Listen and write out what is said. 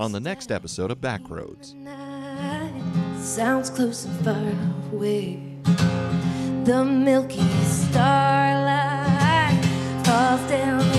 on the next episode of Backroads. Sounds close and far away. The milky starlight falls down